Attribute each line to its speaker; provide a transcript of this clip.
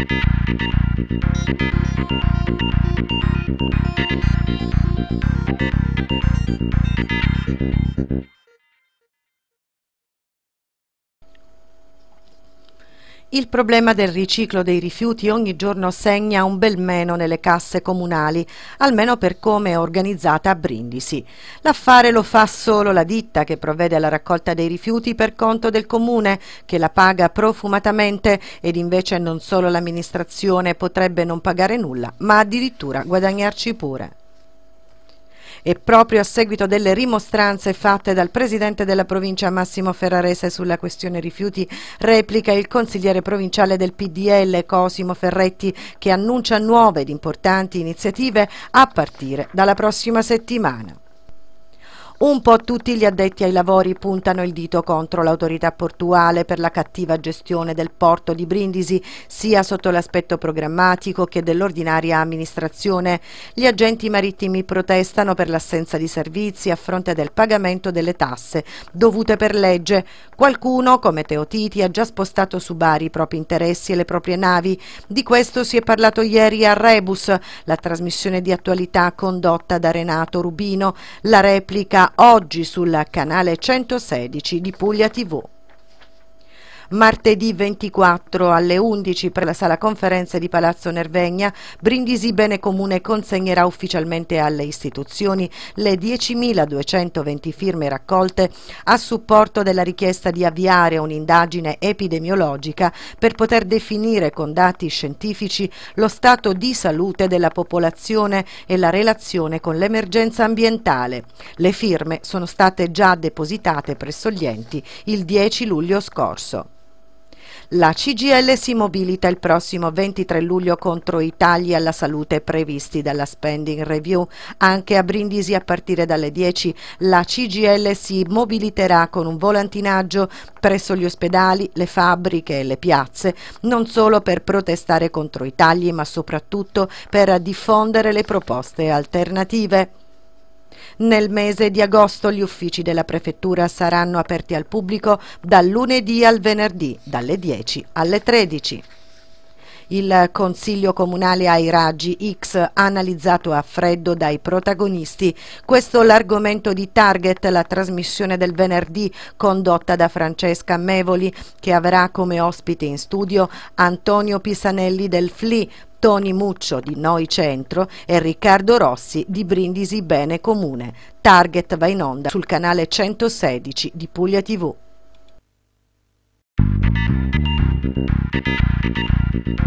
Speaker 1: Thank you. Il problema del riciclo dei rifiuti ogni giorno segna un bel meno nelle casse comunali, almeno per come è organizzata a Brindisi. L'affare lo fa solo la ditta che provvede alla raccolta dei rifiuti per conto del comune, che la paga profumatamente ed invece non solo l'amministrazione potrebbe non pagare nulla, ma addirittura guadagnarci pure e proprio a seguito delle rimostranze fatte dal presidente della provincia Massimo Ferrarese sulla questione rifiuti, replica il consigliere provinciale del PDL Cosimo Ferretti che annuncia nuove ed importanti iniziative a partire dalla prossima settimana. Un po' tutti gli addetti ai lavori puntano il dito contro l'autorità portuale per la cattiva gestione del porto di Brindisi, sia sotto l'aspetto programmatico che dell'ordinaria amministrazione. Gli agenti marittimi protestano per l'assenza di servizi a fronte del pagamento delle tasse dovute per legge. Qualcuno, come Teotiti, ha già spostato su Bari i propri interessi e le proprie navi. Di questo si è parlato ieri a Rebus, la trasmissione di attualità condotta da Renato Rubino. La replica oggi sul canale 116 di Puglia TV. Martedì 24 alle 11 per la sala conferenze di Palazzo Nervegna, Brindisi Bene Comune consegnerà ufficialmente alle istituzioni le 10.220 firme raccolte a supporto della richiesta di avviare un'indagine epidemiologica per poter definire con dati scientifici lo stato di salute della popolazione e la relazione con l'emergenza ambientale. Le firme sono state già depositate presso gli enti il 10 luglio scorso. La CGL si mobilita il prossimo 23 luglio contro i tagli alla salute previsti dalla spending review. Anche a Brindisi a partire dalle 10 la CGL si mobiliterà con un volantinaggio presso gli ospedali, le fabbriche e le piazze, non solo per protestare contro i tagli ma soprattutto per diffondere le proposte alternative. Nel mese di agosto gli uffici della prefettura saranno aperti al pubblico dal lunedì al venerdì, dalle 10 alle 13. Il Consiglio Comunale ai Raggi X analizzato a freddo dai protagonisti. Questo l'argomento di Target, la trasmissione del venerdì condotta da Francesca Mevoli che avrà come ospite in studio Antonio Pisanelli del FLI, Toni Muccio di Noi Centro e Riccardo Rossi di Brindisi Bene Comune. Target va in onda sul canale 116 di Puglia TV. you